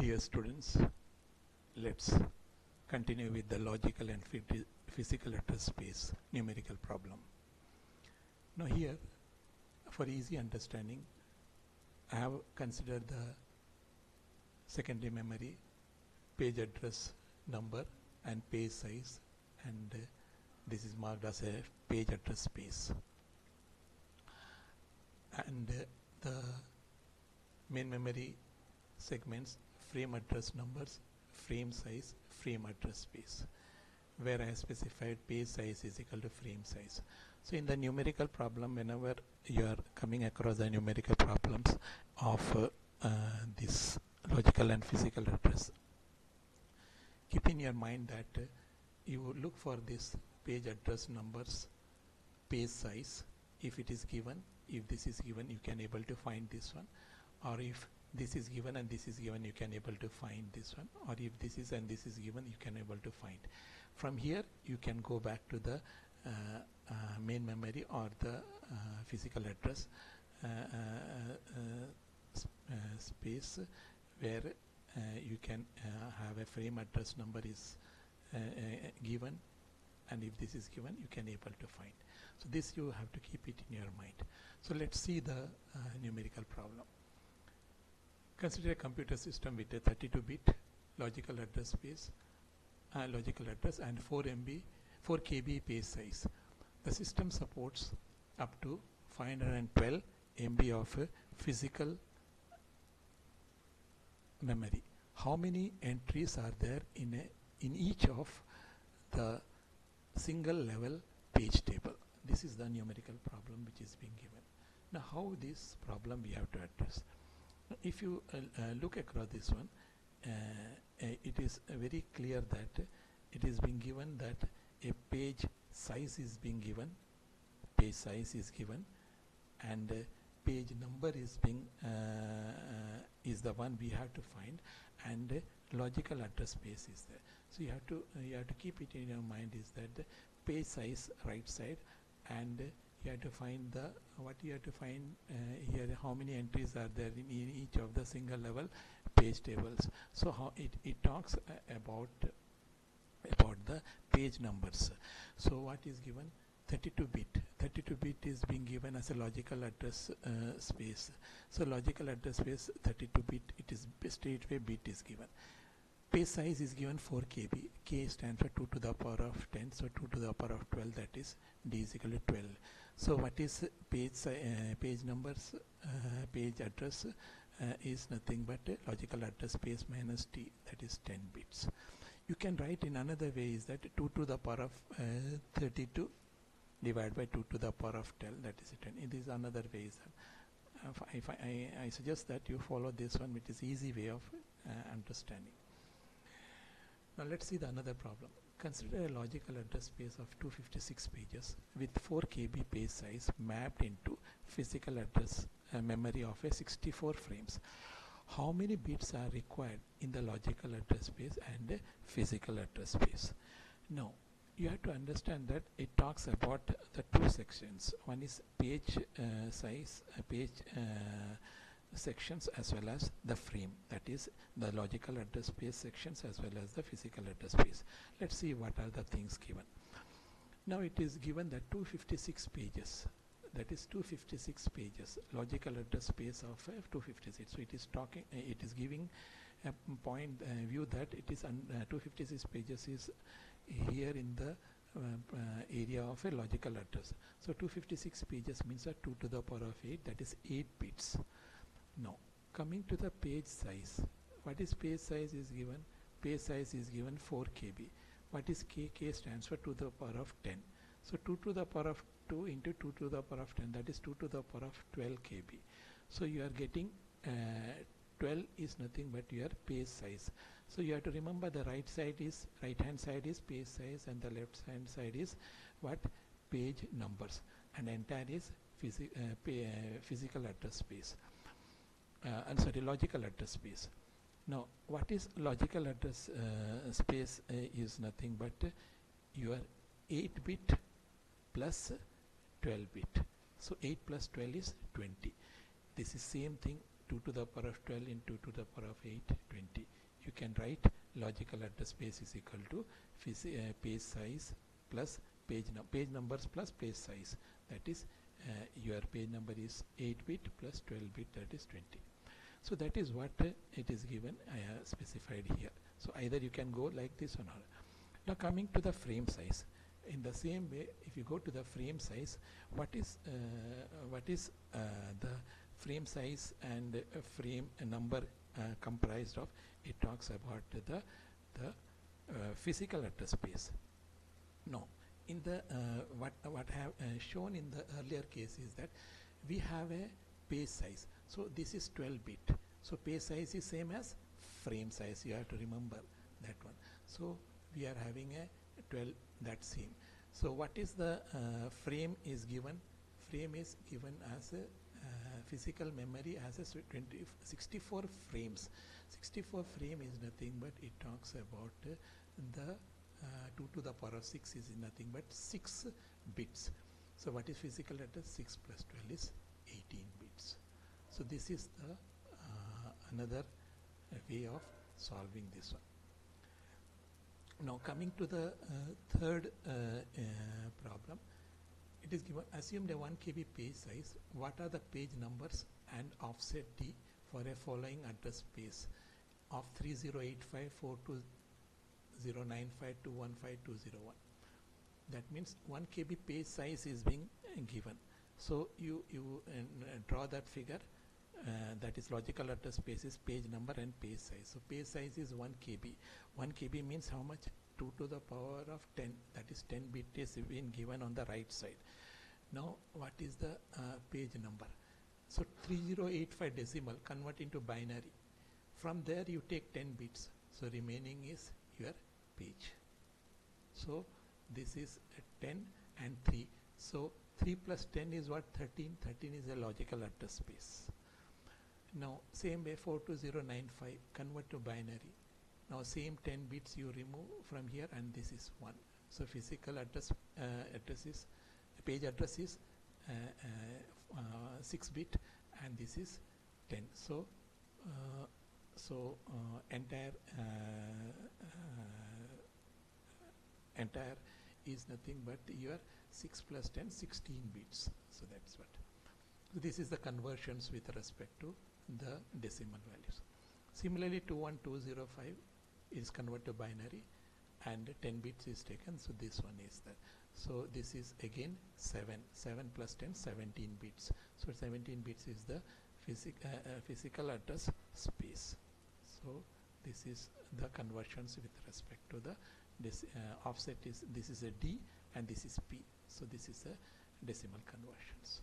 Dear students, let's continue with the logical and physical address space numerical problem. Now here, for easy understanding, I have considered the secondary memory, page address number and page size and uh, this is marked as a page address space. And uh, the main memory segments, frame address numbers, frame size, frame address space, where I specified page size is equal to frame size. So in the numerical problem, whenever you are coming across the numerical problems of uh, uh, this logical and physical address, keep in your mind that uh, you look for this page address numbers, page size, if it is given, if this is given, you can able to find this one, or if this is given and this is given you can able to find this one. Or if this is and this is given you can able to find. From here you can go back to the uh, uh, main memory or the uh, physical address uh, uh, sp space where you can have a frame address number is given. And if this is given you can able to find. So this you have to keep it in your mind. So let's see the numerical problem Consider a computer system with a 32-bit logical address space, uh, logical address and 4 MB, 4 KB page size. The system supports up to 512 MB of uh, physical memory. How many entries are there in a, in each of the single level page table? This is the numerical problem which is being given. Now how this problem we have to address? If you uh, uh, look across this one uh, it is very clear that it is being given that a page size is being given page size is given and page number is being is the one we have to find and logical address space is there. So you have to you have to keep it in your mind is that the page size right side and you have to find the what you have to find uh, here how many entries are there in, in, each of the single level page tables. So how it, it talks uh, about about the page numbers. So what is given? 32 bit. 32 bit is being given as a logical address uh, space. So logical address space 32 bit it is straightway bit is given page size is given 4 kb. K stands for 2 to the power of 10 so 2 to the power of 12 that is d is equal to 12 so what is page uh, page numbers uh, page address uh, is nothing but logical address space minus d that is 10 bits. You can write in another way is that 2 to the power of 32 divided by 2 to the power of 12 that is 10 it is another way is if, if I, I, suggest that you follow this one which is easy way of understanding now let's see the another problem Consider a logical address space of 256 pages with 4 KB page size mapped into physical address uh, memory of a 64 frames. How many bits are required in the logical address space and the physical address space? Now, you have to understand that it talks about the two sections. One is page uh, size, uh, page sections as well as the frame that is the logical address space sections as well as the physical address space. Let's see what are the things given. Now it is given that 256 pages that is 256 pages logical address space of uh, 256 so it is talking uh, it is giving a point uh, view that it is 256 pages is here in the area of a logical address. So 256 pages means a 2 to the power of 8 that is 8 bits now coming to the page size what is page size is given? Page size is given 4 kb. What is k k stands for? 2 to the power of 10 so 2 to the power of 2 into 2 to the power of 10 that is 2 to the power of 12 kb. So you are getting uh, 12 is nothing but your page size. So you have to remember the right side is right hand side is page size and the left hand side is what? Page numbers. And entire is uh, uh, physical address space uh, sorry logical address space. Now what is logical address uh, space uh, is nothing but your 8 bit plus 12 bit. So 8 plus 12 is 20 this is same thing 2 to the power of 12 into 2 to the power of 8 20 you can write logical address space is equal to uh, page size plus page, num page numbers plus page size. That is uh, your page number is 8 bit plus 12 bit that is 20 so that is what uh, it is given I have specified here. So either you can go like this or not. Now coming to the frame size. In the same way if you go to the frame size what is uh, what is uh, the frame size and frame number uh, comprised of it talks about the the uh, physical address space. No. In the uh, what what have shown in the earlier case is that we have a page size so this is 12 bit. So page size is same as frame size. You have to remember that one. So we are having a 12 that same. So what is the uh, frame is given? Frame is given as a uh, physical memory as a 20 64 frames. 64 frame is nothing but it talks about uh, the uh, 2 to the power of 6 is nothing but 6 bits. So what is physical address 6 plus 12 is 18 bits so this is the uh, another way of solving this one now coming to the uh, third uh, uh, problem, it is given assumed a 1 KB page size. What are the page numbers and offset D for a following address space of 30854209521521. That means 1 KB page size is being given. So you you uh, draw that figure. Uh, that is logical address space is page number and page size. So page size is 1 KB. 1 KB means how much? 2 to the power of 10 that is 10 bit is been given on the right side. Now what is the uh, page number? So 3085 decimal convert into binary. From there you take 10 bits. So remaining is your page. So this is 10 and 3. So 3 plus 10 is what? 13. 13 is a logical address space. Now same way 42095 convert to binary. Now same 10 bits you remove from here and this is 1. So physical address uh, address is page address is uh, uh, uh 6 bit and this is 10. So uh, so uh, entire entire is nothing but your 6 plus 10 16 bits. So that's what. So this is the conversions with respect to the decimal values. Similarly, 21205 is converted to binary and 10 bits is taken. So this one is the. So this is again 7. 7 plus 10, 17 bits. So 17 bits is the physic, uh, uh, physical address space. So this is the conversions with respect to the this uh, offset is this is a D and this is P. So this is a decimal conversions.